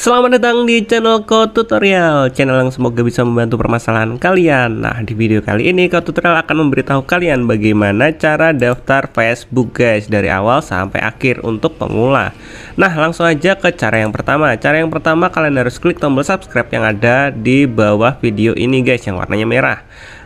Selamat datang di channel Ko Tutorial Channel yang semoga bisa membantu permasalahan kalian Nah di video kali ini Ko Tutorial akan memberitahu kalian Bagaimana cara daftar Facebook guys Dari awal sampai akhir untuk pemula Nah langsung aja ke cara yang pertama Cara yang pertama kalian harus klik tombol subscribe Yang ada di bawah video ini guys Yang warnanya merah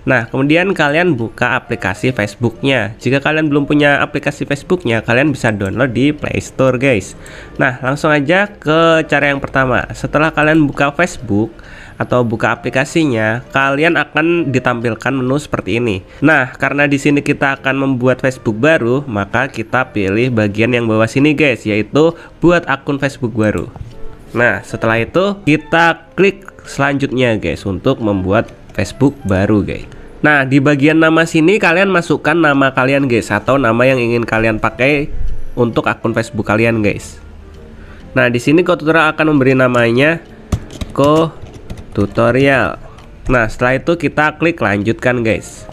Nah, kemudian kalian buka aplikasi Facebooknya. Jika kalian belum punya aplikasi Facebooknya, kalian bisa download di Play Store, guys. Nah, langsung aja ke cara yang pertama. Setelah kalian buka Facebook atau buka aplikasinya, kalian akan ditampilkan menu seperti ini. Nah, karena di sini kita akan membuat Facebook baru, maka kita pilih bagian yang bawah sini, guys, yaitu buat akun Facebook baru. Nah, setelah itu kita klik selanjutnya, guys, untuk membuat Facebook baru guys Nah di bagian nama sini kalian masukkan nama kalian guys Atau nama yang ingin kalian pakai untuk akun Facebook kalian guys Nah di sini tutorial akan memberi namanya Ko Tutorial Nah setelah itu kita klik lanjutkan guys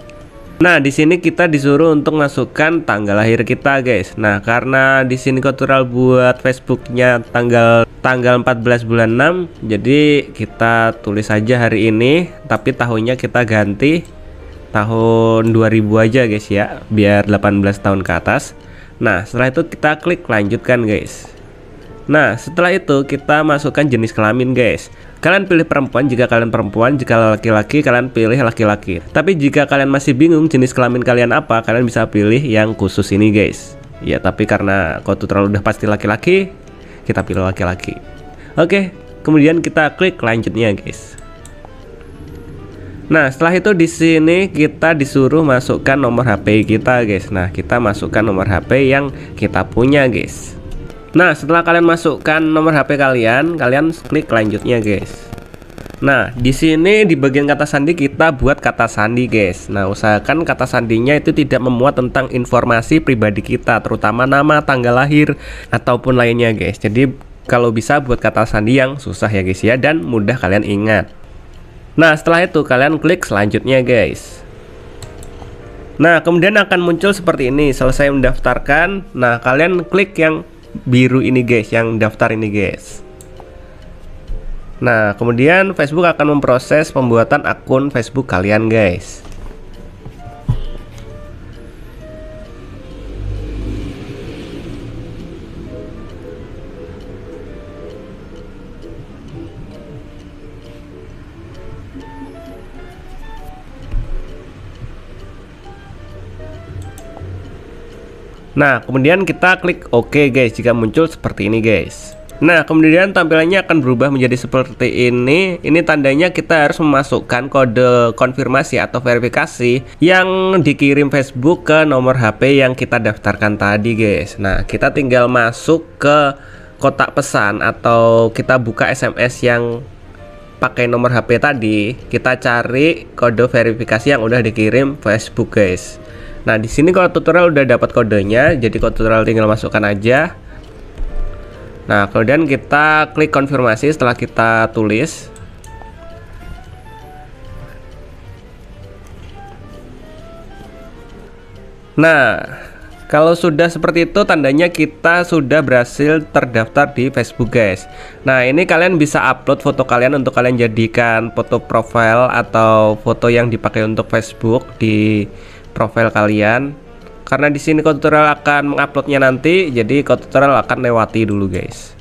Nah, di sini kita disuruh untuk masukkan tanggal lahir kita, guys. Nah, karena di sini tutorial buat Facebooknya tanggal tanggal 14 bulan 6, jadi kita tulis saja hari ini, tapi tahunnya kita ganti tahun 2000 aja, guys ya, biar 18 tahun ke atas. Nah, setelah itu kita klik lanjutkan, guys. Nah, setelah itu kita masukkan jenis kelamin, guys. Kalian pilih perempuan jika kalian perempuan, jika laki-laki kalian pilih laki-laki. Tapi jika kalian masih bingung jenis kelamin kalian apa, kalian bisa pilih yang khusus ini guys. Ya tapi karena kau terlalu udah pasti laki-laki, kita pilih laki-laki. Oke, kemudian kita klik lanjutnya guys. Nah, setelah itu di sini kita disuruh masukkan nomor HP kita, guys. Nah, kita masukkan nomor HP yang kita punya, guys. Nah, setelah kalian masukkan nomor HP kalian, kalian klik lanjutnya, guys. Nah, di sini di bagian kata sandi kita buat kata sandi, guys. Nah, usahakan kata sandinya itu tidak memuat tentang informasi pribadi kita, terutama nama, tanggal lahir ataupun lainnya, guys. Jadi, kalau bisa buat kata sandi yang susah ya, guys ya dan mudah kalian ingat. Nah, setelah itu kalian klik selanjutnya, guys. Nah, kemudian akan muncul seperti ini. Selesai mendaftarkan. Nah, kalian klik yang biru ini guys yang daftar ini guys. Nah kemudian Facebook akan memproses pembuatan akun Facebook kalian guys Nah, kemudian kita klik OK guys jika muncul seperti ini guys. Nah, kemudian tampilannya akan berubah menjadi seperti ini. Ini tandanya kita harus memasukkan kode konfirmasi atau verifikasi yang dikirim Facebook ke nomor HP yang kita daftarkan tadi, guys. Nah, kita tinggal masuk ke kotak pesan atau kita buka SMS yang pakai nomor HP tadi, kita cari kode verifikasi yang udah dikirim Facebook, guys. Nah, di sini kalau tutorial udah dapat kodenya, jadi kalau tutorial tinggal masukkan aja. Nah, kemudian kita klik konfirmasi setelah kita tulis. Nah, kalau sudah seperti itu tandanya kita sudah berhasil terdaftar di Facebook guys Nah ini kalian bisa upload foto kalian untuk kalian jadikan foto profile atau foto yang dipakai untuk Facebook di profil kalian. Karena di sini tutorial akan menguploadnya nanti jadi tutorial akan lewati dulu guys.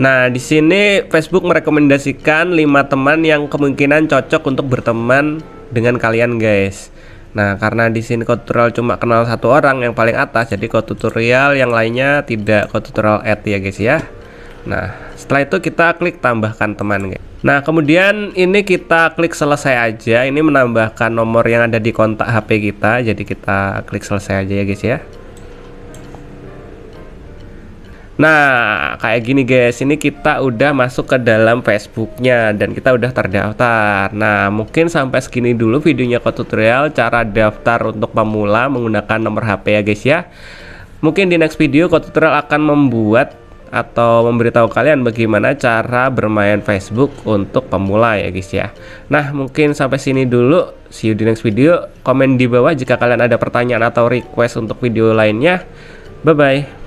Nah di sini Facebook merekomendasikan 5 teman yang kemungkinan cocok untuk berteman dengan kalian guys. Nah karena di sini tutorial cuma kenal satu orang yang paling atas jadi tutorial yang lainnya tidak. Tutorial add ya guys ya Nah setelah itu kita klik tambahkan teman Nah kemudian ini kita klik selesai aja. Ini menambahkan nomor yang ada di kontak HP kita. Jadi kita klik selesai aja ya guys ya. Nah kayak gini guys. Ini kita udah masuk ke dalam Facebooknya Dan kita udah terdaftar. Nah mungkin sampai segini dulu videonya ke tutorial Cara daftar untuk pemula menggunakan nomor HP ya guys ya. Mungkin di next video tutorial akan membuat atau memberitahu kalian bagaimana cara bermain Facebook untuk pemula ya guys ya. Nah mungkin sampai sini dulu. See you di next video. Komen di bawah jika kalian ada pertanyaan atau request untuk video lainnya. Bye bye